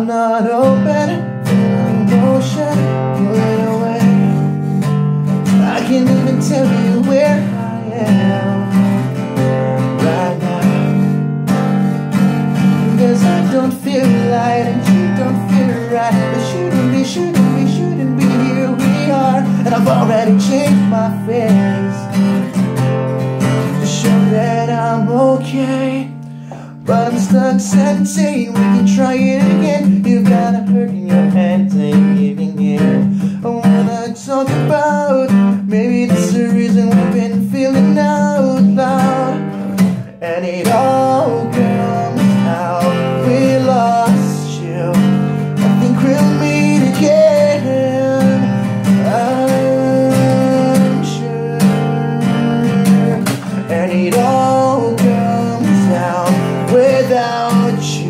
open, feeling emotion, pull it away. I can't even tell you where I am right now. Cause I don't feel right and you don't feel right. But shouldn't be, shouldn't be, shouldn't be, here we are. And I've already changed my face to show that I'm okay. But I'm stuck 17, we can try it again. You've got a hurt in your head. about you.